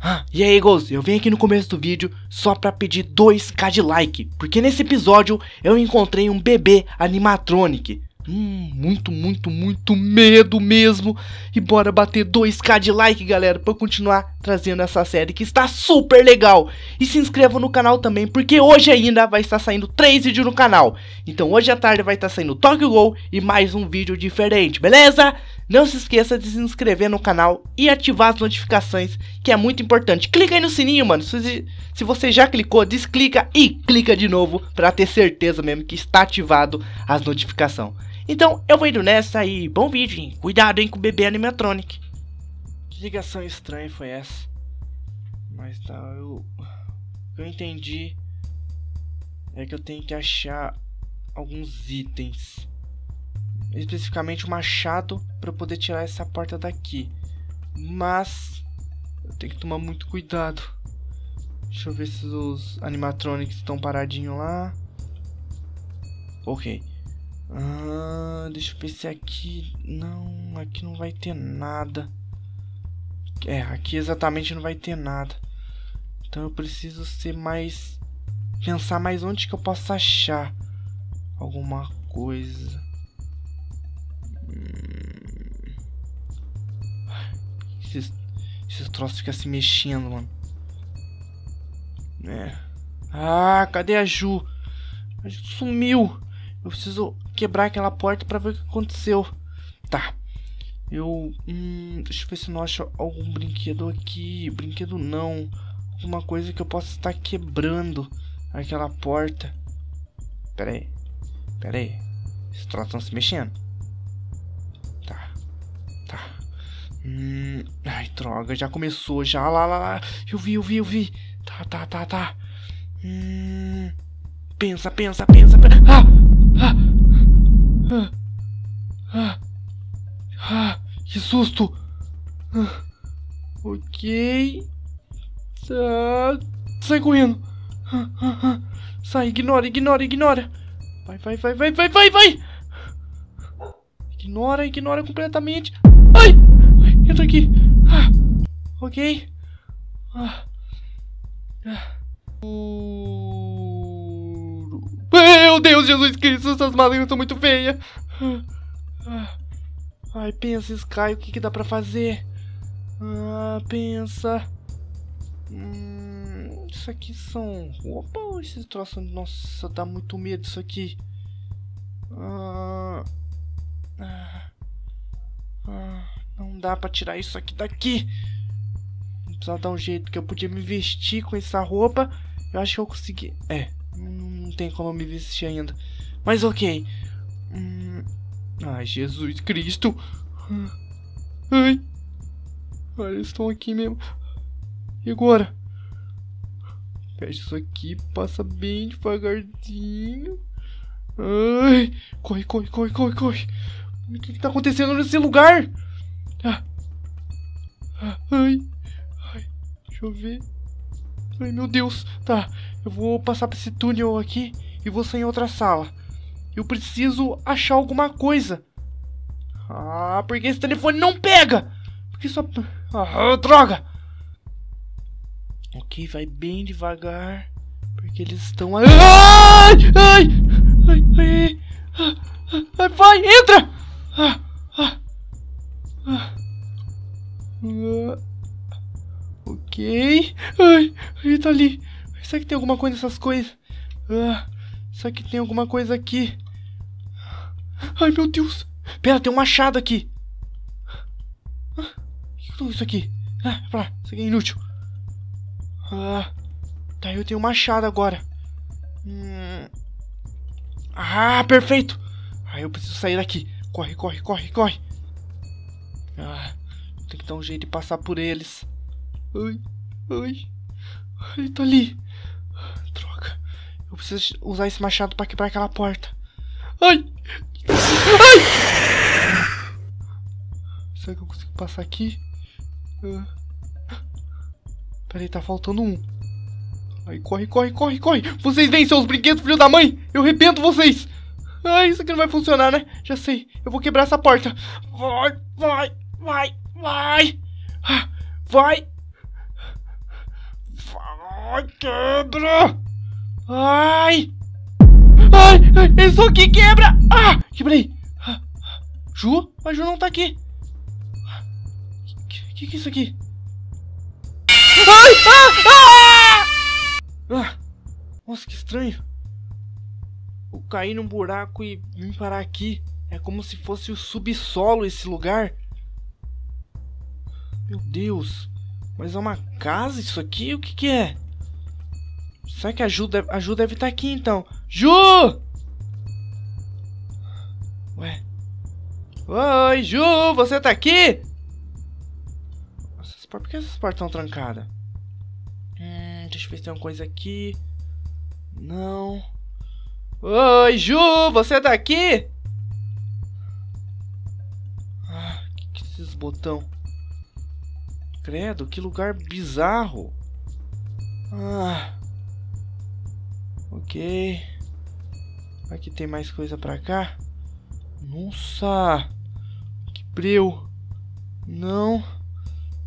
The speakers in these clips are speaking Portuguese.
Ah, e aí, Ghost, eu vim aqui no começo do vídeo só pra pedir 2k de like, porque nesse episódio eu encontrei um bebê animatronic. Hum, muito, muito, muito medo mesmo. E bora bater 2k de like, galera, pra eu continuar trazendo essa série que está super legal. E se inscreva no canal também, porque hoje ainda vai estar saindo 3 vídeos no canal. Então hoje à tarde vai estar saindo Tokyo Gol e mais um vídeo diferente, beleza? Não se esqueça de se inscrever no canal e ativar as notificações, que é muito importante. Clica aí no sininho, mano. Se, você já clicou, desclica e clica de novo para ter certeza mesmo que está ativado as notificações. Então, eu vou indo nessa e bom vídeo, hein? Cuidado, hein, com o bebê animatronic. Que ligação estranha foi essa? Mas tá, eu... Eu entendi é que eu tenho que achar alguns itens especificamente o machado para poder tirar essa porta daqui. Mas eu tenho que tomar muito cuidado. Deixa eu ver se os animatronics estão paradinhos lá. Ok. Ah, deixa eu ver se aqui... Não, aqui não vai ter nada. É, aqui exatamente não vai ter nada. Então eu preciso ser mais... Pensar mais onde que eu posso achar alguma coisa. Esses, esses troços ficam se mexendo, mano. É. Ah, cadê a Ju? A Ju sumiu. Eu preciso quebrar aquela porta pra ver o que aconteceu. Tá. Eu. Hum, deixa eu ver se não acho algum brinquedo aqui. Brinquedo não. Alguma coisa que eu possa estar quebrando aquela porta. Pera aí. Pera aí. Esses troços estão se mexendo. Hum, ai, droga, já começou, já, lá, lá, lá. Eu vi, eu vi, eu vi. Tá, tá, tá, tá. Hum, pensa, pensa, pensa, pensa. Ah, ah, ah, ah, ah que susto. Ah, ok. Tá, sai correndo. Ah, ah, ah. Sai, ignora, ignora, ignora. Vai, vai, vai, vai, vai, vai, vai. Ignora, ignora completamente. Ai! Aqui. Ah, ok. Ah. Ah. Meu Deus, Jesus Cristo, essas malinhas são muito feias. Ah. Ai, pensa, Sky, o que, que dá pra fazer? Ah, pensa. Hum, isso aqui são roupa ou esses troços? Nossa, dá muito medo isso aqui. Ah, ah, ah. Não dá pra tirar isso aqui daqui. Precisa dar um jeito que eu podia me vestir com essa roupa. Eu acho que eu consegui. É, não tem como me vestir ainda. Mas ok. Hum... Ai, Jesus Cristo. Ai. Ai, eles estão aqui mesmo. E agora? Fecha isso aqui, passa bem devagarzinho. Ai. Corre, corre, corre, corre, corre. O que, que tá acontecendo nesse lugar? Ai. Ai. Deixa eu ver. Ai, meu Deus. Tá. Eu vou passar por esse túnel aqui e vou sair em outra sala. Eu preciso achar alguma coisa. Ah, porque esse telefone não pega. Porque só... Ah, droga. Ok, vai bem devagar. Porque eles estão... Ai, ai, ai, ai, ai, ai, vai, entra. Ah. Ai, ele tá ali. Será que tem alguma coisa nessas coisas? Ah, será que tem alguma coisa aqui? Ai, meu Deus. Pera, tem um machado aqui. Ah, o que é isso aqui? Ah, pra lá. Isso aqui é inútil. Ah, tá, eu tenho um machado agora. Hum. Ah, perfeito. Ah, eu preciso sair daqui. Corre, corre, corre, corre. Ah, tem que dar um jeito de passar por eles. Ai, ai. Ele tá ali. Droga. Eu preciso usar esse machado pra quebrar aquela porta. Ai! Ai! Será que eu consigo passar aqui? Uh. Peraí, tá faltando um. Ai, corre, corre, corre, corre! Vocês vêm, seus brinquedos, filho da mãe! Eu arrebento vocês! Ai, isso aqui não vai funcionar, né? Já sei. Eu vou quebrar essa porta. Vai, vai, vai, vai! Ah, vai! Ai, quebra! Ai! Ai, isso aqui quebra! Ah, quebrei! Ah, Ju? A Ju não tá aqui. Que que, que é isso aqui? Ai! Ah, ah! ah! Nossa, que estranho. Eu caí num buraco e vim parar aqui. É como se fosse o subsolo esse lugar. Meu Deus. Mas é uma casa isso aqui? O que que é? Será que a Ju deve, a Ju deve estar tá aqui então? Ju! Ué? Oi, Ju, você tá aqui? Essas por que essas portas estão trancadas? Hum, deixa eu ver se tem uma coisa aqui. Não. Oi, Ju, você tá aqui? Ah, que, que esses botão? Credo, que lugar bizarro. Ah. Ok. Aqui tem mais coisa pra cá. Nossa. Que breu. Não.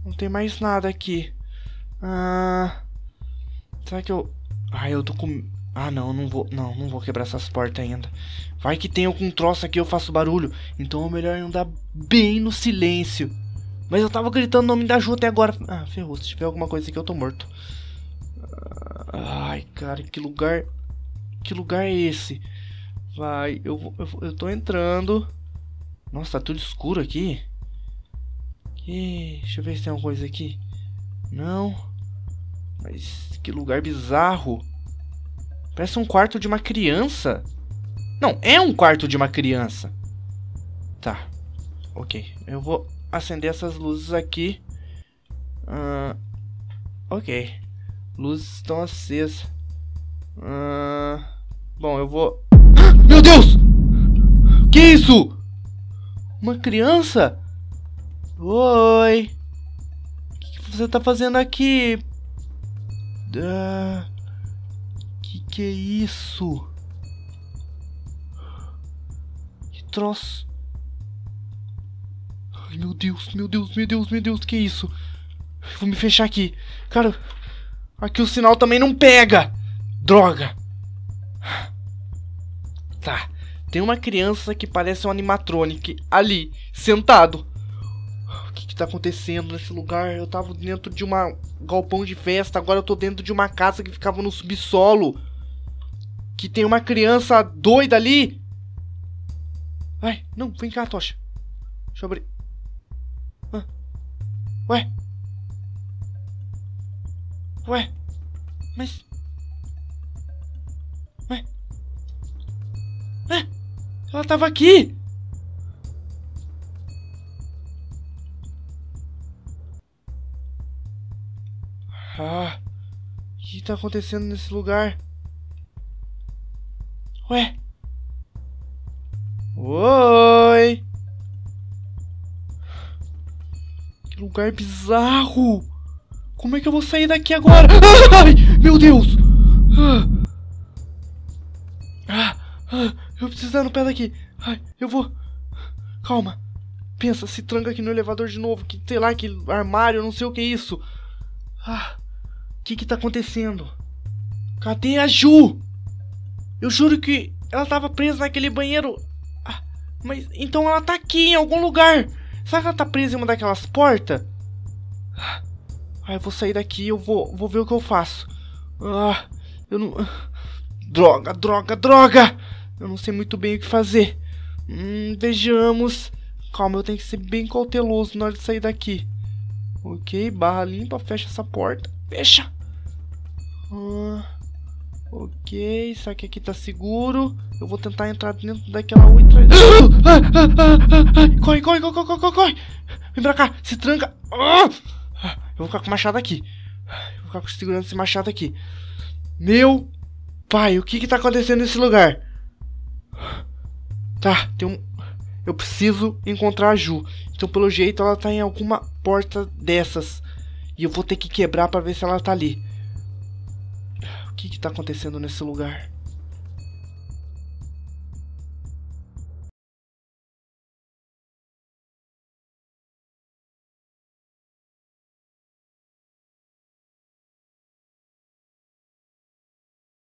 Não tem mais nada aqui. Ah. Será que eu... Ah, eu tô com... Ah, não, não vou, não, não vou quebrar essas portas ainda. Vai que tem algum troço aqui eu faço barulho. Então é melhor andar bem no silêncio. Mas eu tava gritando o nome da Ju até agora. Ah, ferrou, se tiver alguma coisa aqui eu tô morto. Ai, cara, que lugar... Que lugar é esse? Vai, eu, eu, eu tô entrando. Nossa, tá tudo escuro aqui. Que... Deixa eu ver se tem alguma coisa aqui. Não. Mas que lugar bizarro. Parece um quarto de uma criança. Não, é um quarto de uma criança. Tá. Ok. Eu vou acender essas luzes aqui. Uh, ok. Luzes estão acesas. Uh, bom, eu vou... Meu Deus! Que isso? Uma criança? Oi. O que você tá fazendo aqui? Uh, que é isso? Que troço. Ai, meu Deus, meu Deus, meu Deus, meu Deus, que é isso? Vou me fechar aqui. Cara, aqui o sinal também não pega. Droga. Tá. Tem uma criança que parece um animatronic ali, sentado. O que, que tá acontecendo nesse lugar? Eu tava dentro de uma galpão de festa, agora eu tô dentro de uma casa que ficava no subsolo que tem uma criança doida ali. Ai, não, vem cá, tocha. Deixa eu abrir. Ah. Ué? Ué? Mas. Ué? Ué? Ela tava aqui! Ah. O que tá acontecendo nesse lugar? Ué? Oi! Que lugar bizarro! Como é que eu vou sair daqui agora? Ai, meu Deus! Ah, ah, eu preciso dar no pé daqui. Ai, eu vou. Calma. Pensa, se tranca aqui no elevador de novo. Que sei lá, que armário, não sei o que é isso. Ah, o que que tá acontecendo? Cadê a Ju? Eu juro que ela tava presa naquele banheiro. Ah, mas então ela tá aqui em algum lugar. Será que ela tá presa em uma daquelas portas? Ah, eu vou sair daqui eu vou, vou ver o que eu faço. Ah, eu não. Droga, droga, droga! Eu não sei muito bem o que fazer. Hum, vejamos. Calma, eu tenho que ser bem cauteloso na hora de sair daqui. Ok, barra limpa, fecha essa porta. Fecha! Ah. Ok, isso aqui, aqui tá seguro. Eu vou tentar entrar dentro daquela outra. corre, corre, corre, corre, corre, corre. Vem pra cá, se tranca. Eu vou ficar com o machado aqui. Eu vou ficar segurando esse machado aqui. Meu pai, o que que tá acontecendo nesse lugar? Tá, tem um. Eu preciso encontrar a Ju. Então, pelo jeito, ela tá em alguma porta dessas. E eu vou ter que quebrar pra ver se ela tá ali que que tá acontecendo nesse lugar?